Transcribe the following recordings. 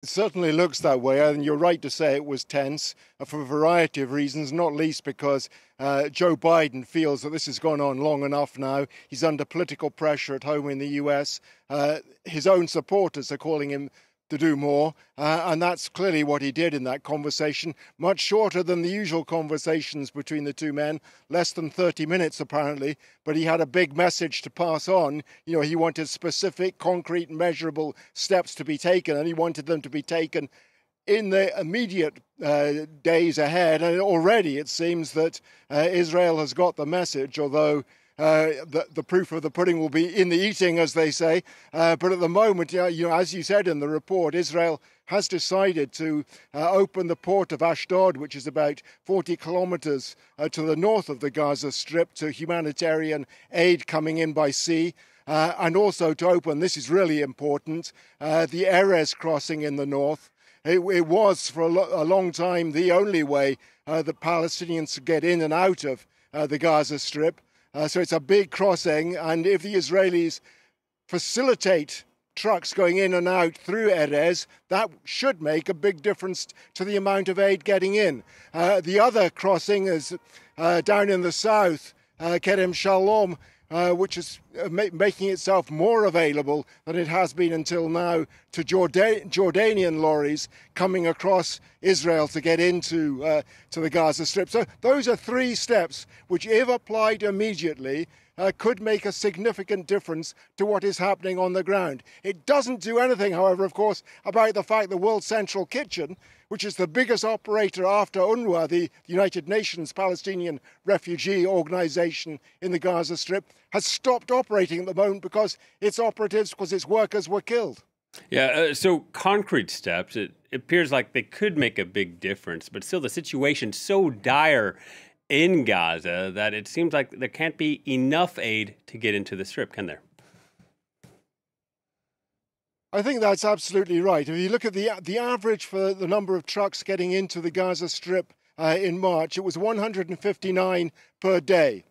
It certainly looks that way, and you're right to say it was tense uh, for a variety of reasons, not least because uh, Joe Biden feels that this has gone on long enough now. He's under political pressure at home in the US. Uh, his own supporters are calling him to do more. Uh, and that's clearly what he did in that conversation, much shorter than the usual conversations between the two men, less than 30 minutes apparently. But he had a big message to pass on. You know, he wanted specific, concrete, measurable steps to be taken, and he wanted them to be taken in the immediate uh, days ahead. And already it seems that uh, Israel has got the message, although uh, the, the proof of the pudding will be in the eating, as they say. Uh, but at the moment, you know, as you said in the report, Israel has decided to uh, open the port of Ashdod, which is about 40 kilometers uh, to the north of the Gaza Strip, to humanitarian aid coming in by sea. Uh, and also to open, this is really important, uh, the Erez crossing in the north. It, it was for a, lo- a, long time the only way that Palestinians could get in and out of the Gaza Strip. Uh, so it's a big crossing, and if the Israelis facilitate trucks going in and out through Erez, that should make a big difference to the amount of aid getting in. Uh, the other crossing is uh, down in the south, uh, Kerem Shalom, uh, which is uh, ma- making itself more available than it has been until now to Jordan- Jordanian lorries coming across Israel to get into uh, to the Gaza Strip. So those are three steps which, if applied immediately, uh, could make a significant difference to what is happening on the ground. It doesn't do anything, however, of course, about the fact the World Central Kitchen, which is the biggest operator after UNRWA, the United Nations Palestinian Refugee Organization in the Gaza Strip, has stopped operating at the moment because its operatives, because its workers were killed. Yeah, uh, so concrete steps, it, it appears like they could make a big difference, but still the situation's so dire in Gaza that it seems like there can't be enough aid to get into the strip, can there? I think that's absolutely right. If you look at the the average for the number of trucks getting into the Gaza Strip uh, in March, it was 159 per day.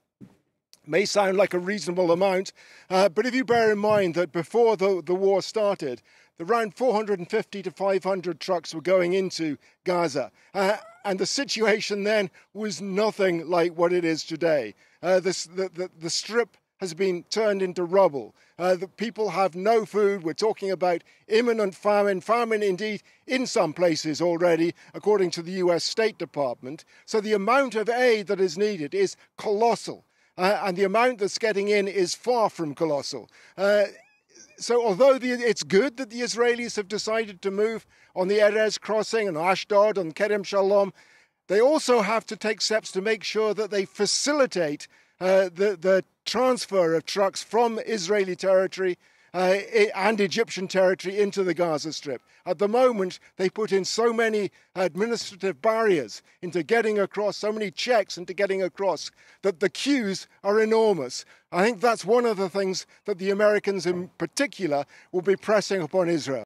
May sound like a reasonable amount, uh, but if you bear in mind that before the, the war started, around 450 to 500 trucks were going into Gaza. Uh, and the situation then was nothing like what it is today. Uh, this, the, the, the, strip has been turned into rubble. Uh, the people have no food. We're talking about imminent famine, famine indeed in some places already, according to the US State Department. So the amount of aid that is needed is colossal. Uh, and the amount that's getting in is far from colossal. Uh, so although the, it's good that the Israelis have decided to move on the Erez crossing and Ashdod and Kerem Shalom, they also have to take steps to make sure that they facilitate uh, the, the transfer of trucks from Israeli territory uh, and Egyptian territory into the Gaza Strip. At the moment, they put in so many administrative barriers into getting across, so many checks into getting across, that the queues are enormous. I think that's one of the things that the Americans in particular will be pressing upon Israel.